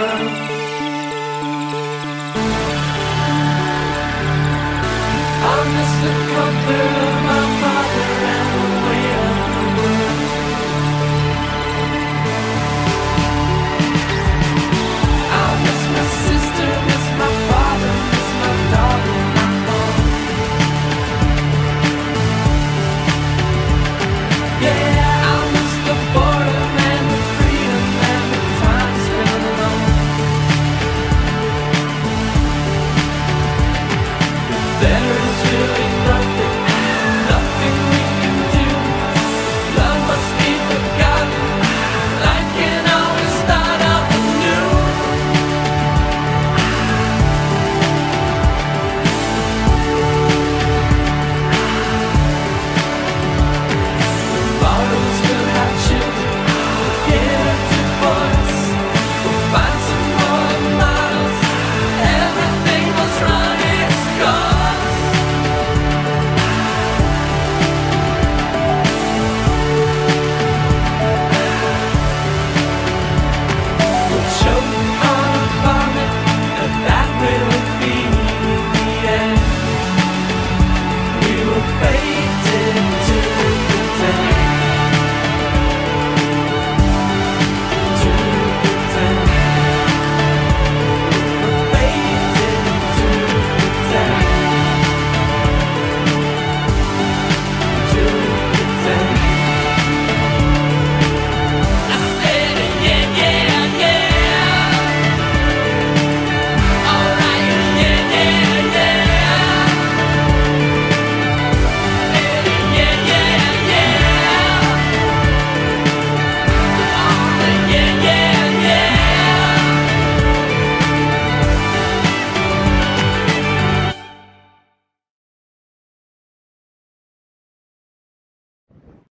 I miss the comfort of my Better